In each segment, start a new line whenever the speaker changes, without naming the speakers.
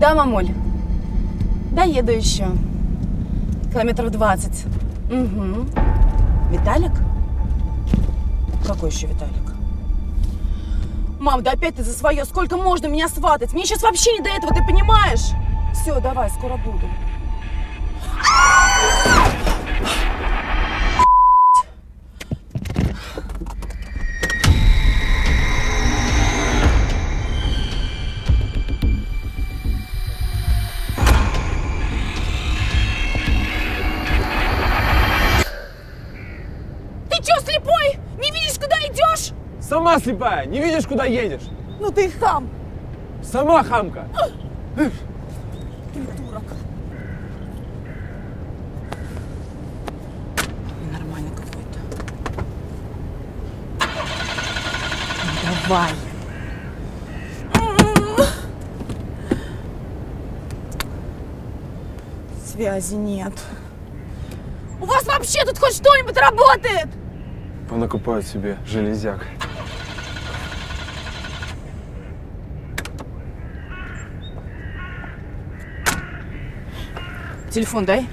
Да, мамуль. Да, еду еще. Километров 20. Угу. Виталик? Какой еще Виталик? Мам, да опять ты за свое. Сколько можно меня сватать? Мне сейчас вообще не до этого, ты понимаешь? Все, давай, скоро буду. Ты че, слепой? Не видишь, куда идешь?
Сама слепая, не видишь, куда едешь?
Ну ты хам.
Сама хамка.
Придурок. Нормально какой-то. Ну, Давай. Связи нет. У вас вообще тут хоть что-нибудь работает?
Понакупают себе железяк.
Телефон дай.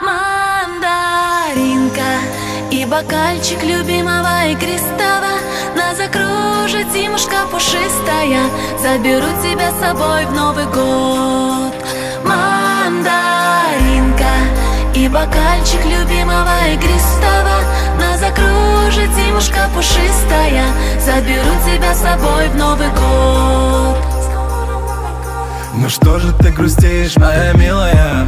Мандаринка и бокальчик любимого игристого Нас закружит зимушка пушистая Заберу тебя с собой в Новый год. Мандаринка и бокальчик любимого игристого Нас закружит зимушка пушистая Заберу тебя с собой в Новый год.
Ну что же ты грустишь, моя милая?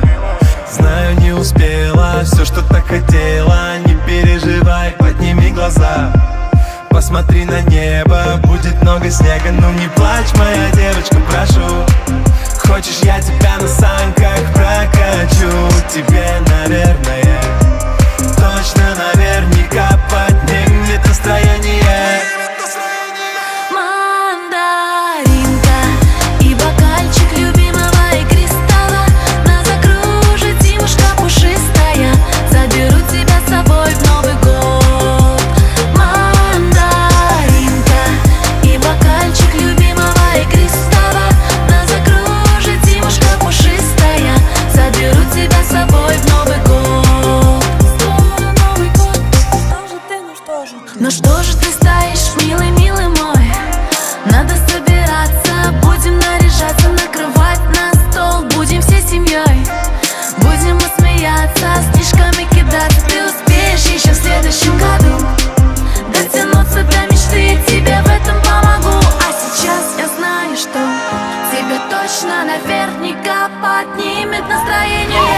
Знаю, не успела все, что так хотела Не переживай, подними глаза Посмотри на небо, будет много снега Ну не плачь, моя девочка, прошу. Хочешь, я тебя на санках прокачу Тебе, наверное,
собой в Новый год. Ну что же ты стоишь, милый, милый мой? Надо собираться, будем наряжаться, накрывать на стол Будем всей семьей, будем мы смеяться, снежками кидаться Ты успеешь еще в следующем году. Дотянуться до мечты, я тебе в этом помогу. А сейчас я знаю, что тебе точно наверняка поднимет настроение